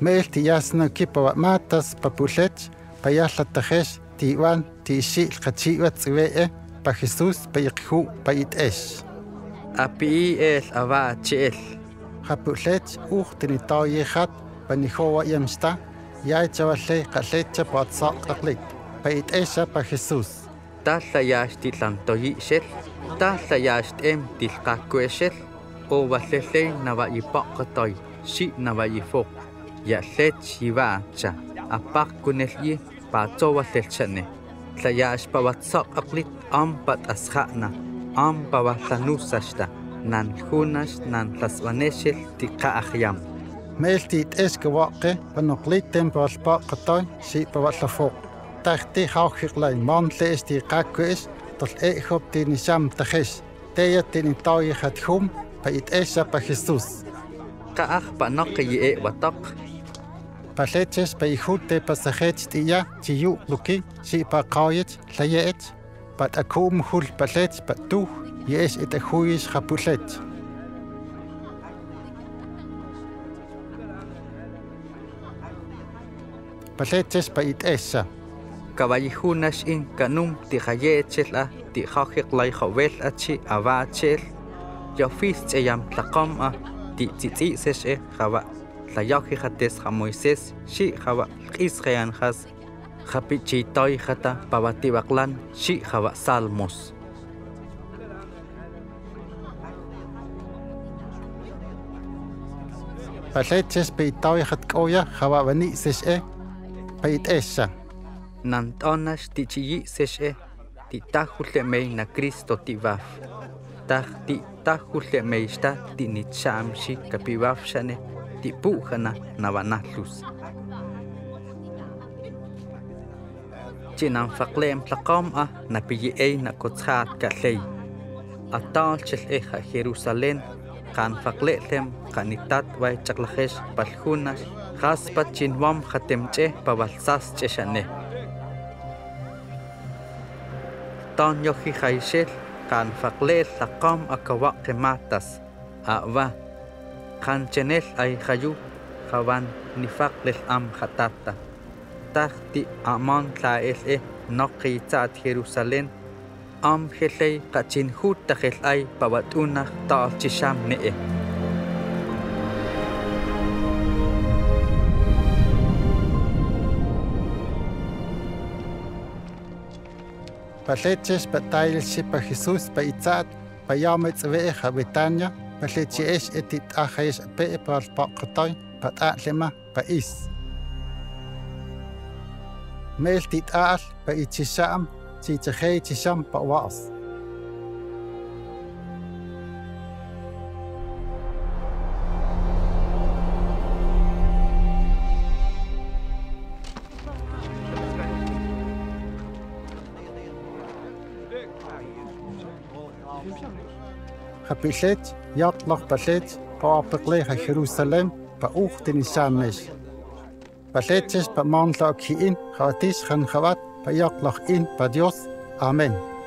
мээлт яасна кипава матас папулеч паяаллаттахэш тиван тиши илкачиватсвэ па Хисус паикху паитэш апиэл аваачэл хапулеч ухтни тоихат панихова ямста яачаваллэ каллэча патсаақарлик паитэша па Хисус таалла яашти лантоишэл таалла яашт эм тилгааккуэшэл ооваллэллэй наваипаққатой си наваифоқ яллеет шиваача аппаақкунэлги паацооваллалчани тлаяашпаватсоқ ақлит аампат асхаана аампаваллануссашта нанхунаш нанласванешил тиққаахьям мэлтит эскаваққи пануқлиттэн палпааққатой сипаваллафоқ тахти хаохиқлай монлеэс тиқақкуэс тол эхоп тинисам тахис теятини тойхат хум паит эсапа хисус qaaq panaq yi e wataq paletjes, pa ihut de pasajet tiya tiyu luki si pa kayet layet pa akum hul palet pa tu yes et akuis kapulet. Paletjes pa it esa. Kabayhunas in kanum ti hayet chela ti hakik lay hawel achi avachel. Yafis eyam takam a ti titi seshe hawat. tlayaji jates ja Moisés xi jawa lq'is jayan jas japi chitoy jata pabatibaqlan xi jawa salmos Paleches peitoy jatkouya jawa bani seshe peitesha Nantonash tichiyi seshe titajulle mei na Cristo tivaf taj titajulle meishta tinitxamxi kapivafxane tipuhana nabanalus. Chinang faklem plakam a napiye ay nakotsaat katlay. Atal chil eha Jerusalem kan fakletlem kanitat way chaklahesh palhunas khaspat chinwam khatemche pawalsas cheshane. Tan yohi khaishel kan faklel lakam akawa kematas. Awa كان خانچنل أي خيو خوان نفاق لسام خطاتا تاختي أمان تائل إيه نقي تات هيروسالين أم خلي قاتين خود تخل أي بواتونا تال تشام نئه Пасетчеш па тајлши па Хисус па Ицат па Felly is ydy achais beth y bwrdd bod gydoi, bod a lima, bod is. Meil di all, bod i ti sam, ti ti chei ti sam, bod waith. Happy a pa يطلق بليت بأبق ليها خيروسلم بأوخ دنسانش بليتش بمانلا كيين خاتيش خنخوات in, pa dios. Amen.